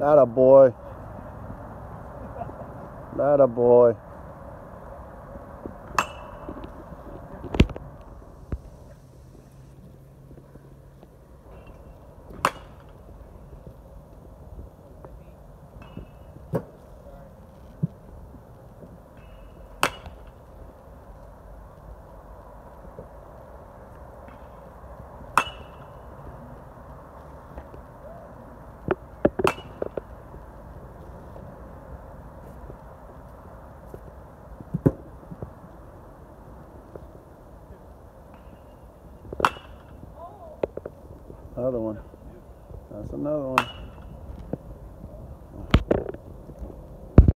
Not a boy. Not a boy. Another one. That's another one.